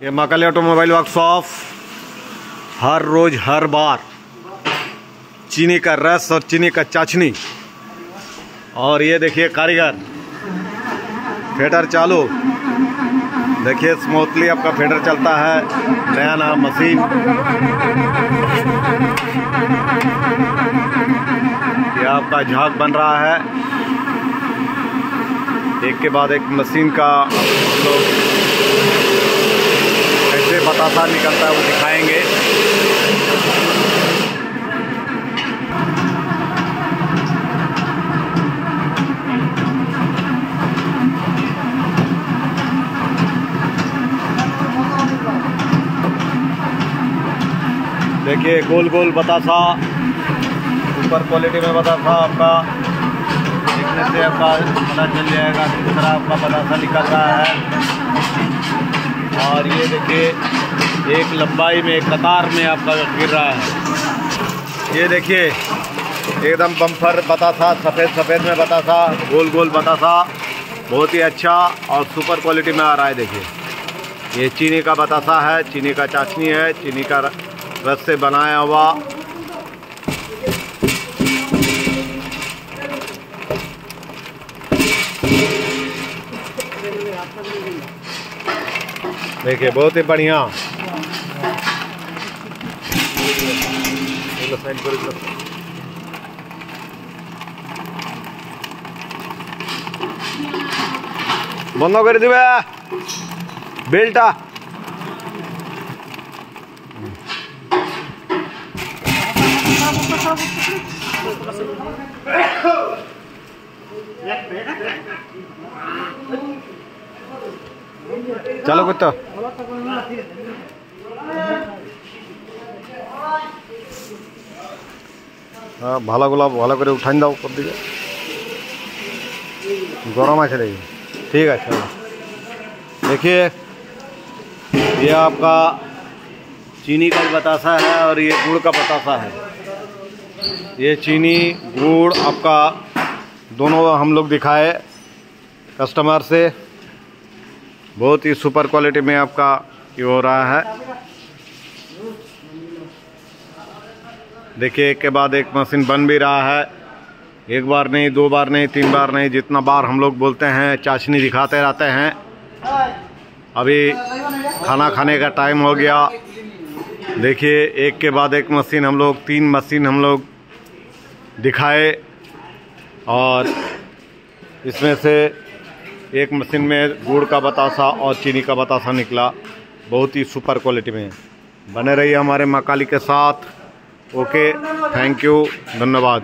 ये मकाली automobile workshop हर रोज, हर बार चीनी का रस और चीनी का चाशनी। और ये देखिए कारीगर, फेडर चालू। देखिए स्मूथली आपका फेडर चलता है, नया नया मशीन। ये आपका झाग बन रहा है। एक के बाद एक मशीन का बतासा निकलता है, वो दिखाएँगे। देखिए, गोल गोल बतासा ऊपर क्वालिटी में बतासा आपका। देखने से आपका पता चल जाएगा किस तरह आपका बतासा निकल रहा है। और ये देखिए एक लंबाई में कतार में आपका गिर रहा है। ये देखिए, एकदम बम्फर बतासा सफ़ेद सफ़ेद में बतासा गोल गोल बतासा बहुत ही अच्छा और सुपर क्वालिटी में आ रहा है, देखिए। ये चीनी का बतासा है, चीनी का चाशनी है, चीनी का रस से बनाया हुआ। देखिए, बहुत ही बढ़िया। বন্ধ করে দিবে বেলটা চালু করতে ভালোগুলো ভালো করে উঠান দাও উপর দিকে गरम আছে देखिए ठीक है चलो देखिए ये आपका चीनी का बतासा है और ये गुड़ का बतासा है ये चीनी गुड़ आपका दोनों हम लोग दिखाए कस्टमर से बहुत ही सुपर क्वालिटी में आपका ये हो रहा है देखिए, एक के बाद एक मशीन बन भी रहा है। एक बार नहीं, दो बार नहीं, तीन बार नहीं, जितना बार हम लोग बोलते हैं, चाशनी दिखाते रहते हैं। अभी खाना खाने का टाइम हो गया। देखिए, एक के बाद एक मशीन हम लोग, तीन मशीन हम लोग दिखाए। और इसमें से एक मशीन में गुड़ का बतासा और चीनी का बतासा निकला। बहुत ही सुपर क्वालिटी में। बने रहिए हमारे मकाली के साथ। ओके थैंक यू धन्यवाद।